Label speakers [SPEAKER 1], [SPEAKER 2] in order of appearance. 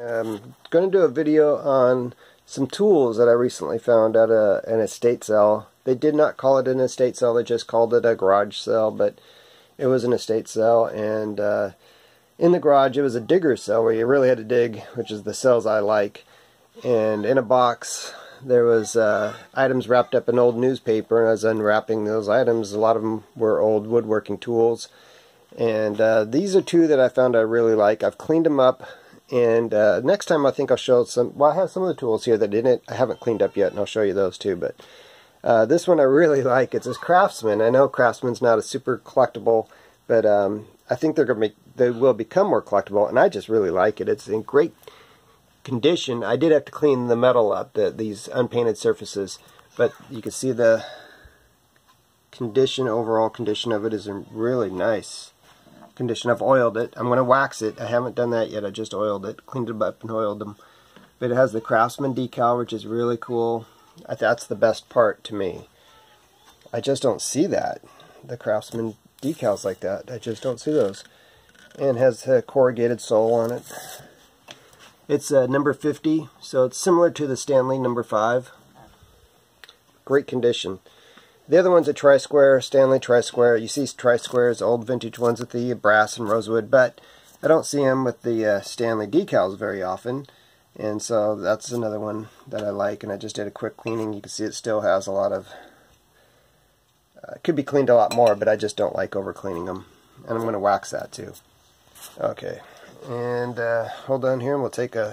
[SPEAKER 1] I'm going to do a video on some tools that I recently found at a, an estate sale. They did not call it an estate sale, they just called it a garage sale, but it was an estate sale. And uh, in the garage, it was a digger cell where you really had to dig, which is the cells I like. And in a box, there was uh, items wrapped up in old newspaper, and I was unwrapping those items. A lot of them were old woodworking tools. And uh, these are two that I found I really like. I've cleaned them up and uh, next time I think I'll show some, well I have some of the tools here that didn't, I haven't cleaned up yet and I'll show you those too. But uh, this one I really like. It's this Craftsman. I know Craftsman's not a super collectible, but um, I think they're going to make, they will become more collectible and I just really like it. It's in great condition. I did have to clean the metal up, the, these unpainted surfaces, but you can see the condition, overall condition of it is really nice condition. I've oiled it. I'm going to wax it. I haven't done that yet. I just oiled it, cleaned it up and oiled them. But it has the Craftsman decal, which is really cool. That's the best part to me. I just don't see that. The Craftsman decals like that. I just don't see those. And has a corrugated sole on it. It's uh, number 50, so it's similar to the Stanley number 5. Great condition. The other one's a Try-Square, Stanley Try-Square. You see Try-Squares, old vintage ones with the brass and rosewood, but I don't see them with the uh, Stanley decals very often. And so that's another one that I like, and I just did a quick cleaning. You can see it still has a lot of... Uh, could be cleaned a lot more, but I just don't like over cleaning them. And I'm going to wax that too. Okay, and uh, hold on here, and we'll take a